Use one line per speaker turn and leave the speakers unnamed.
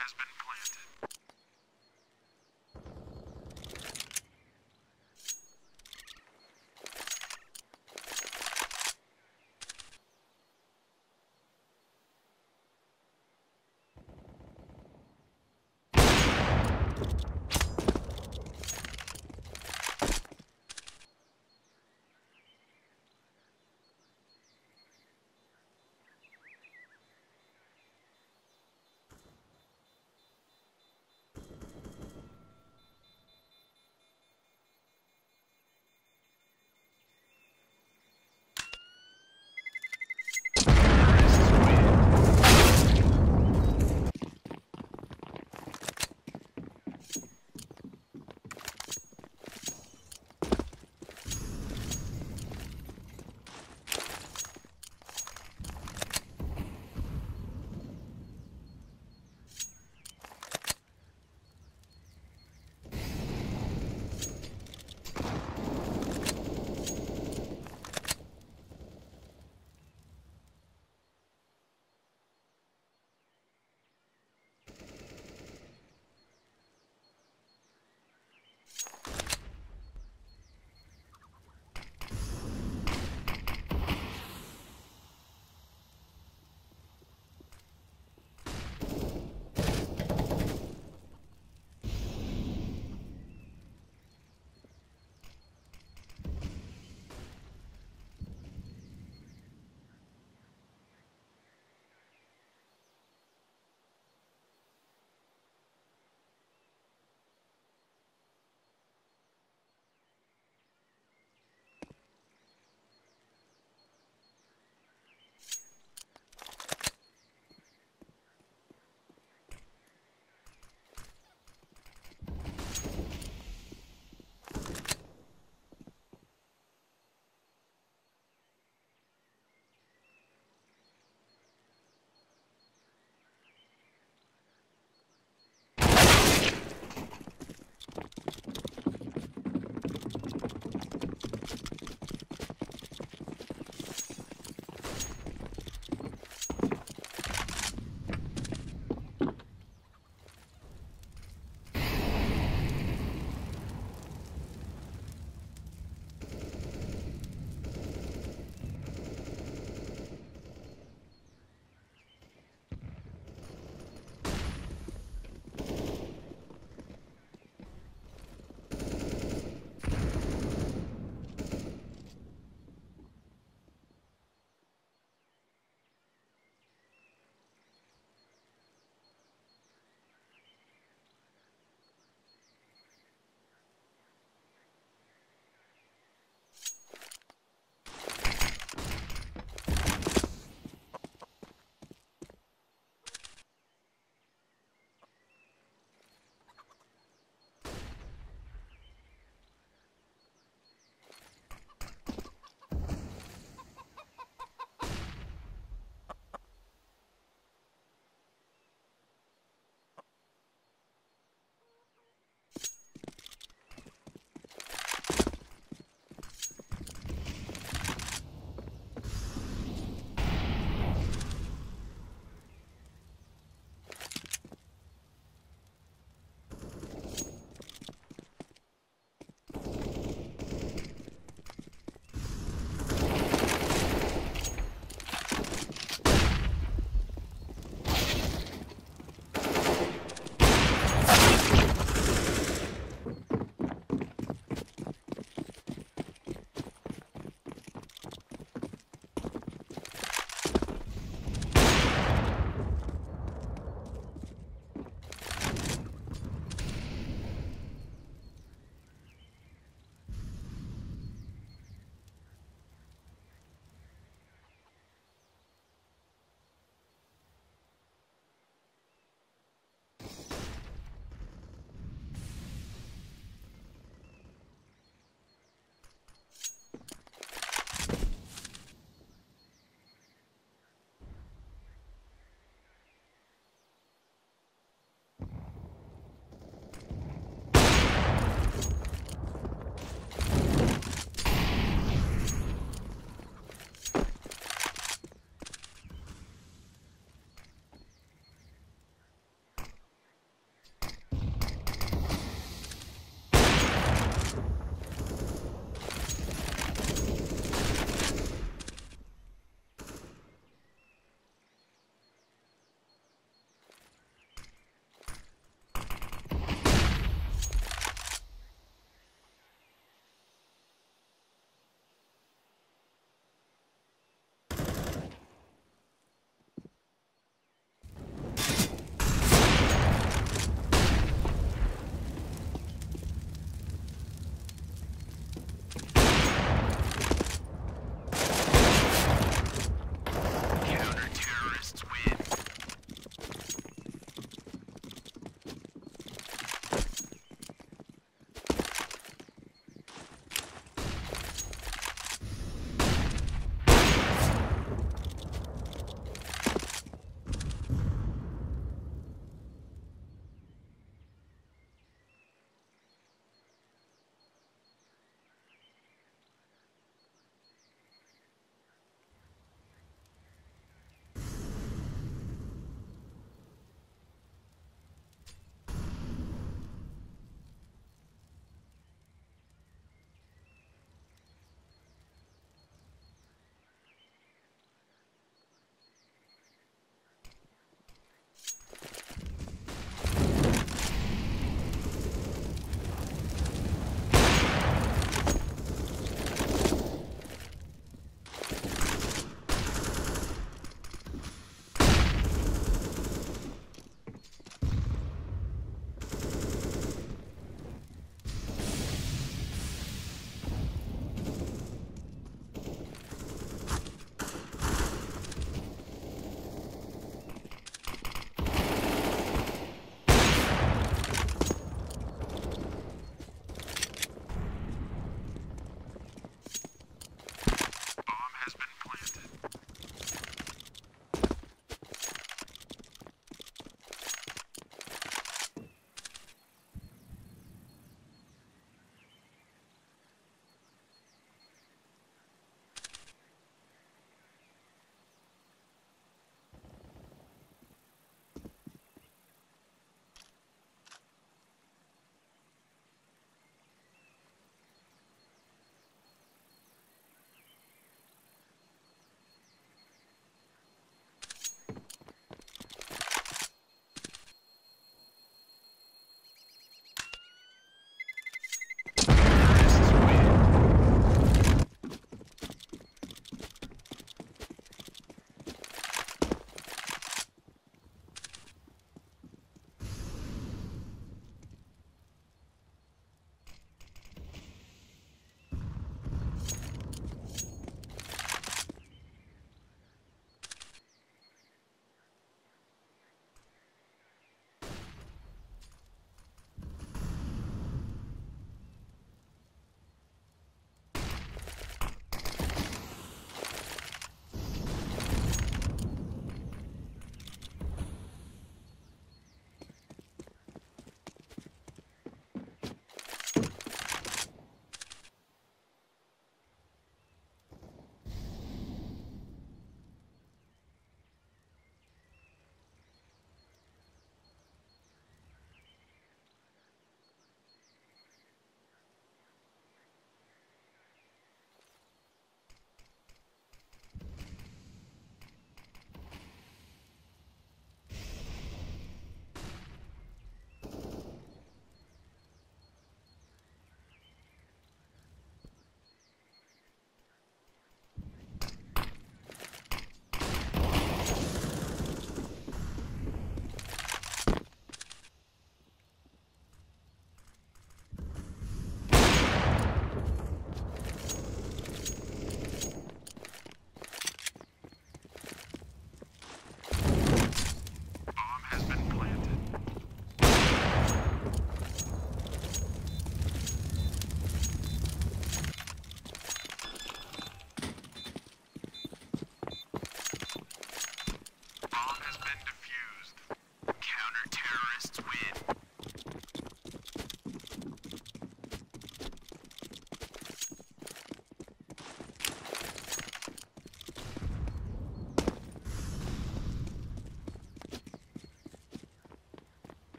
has been planted.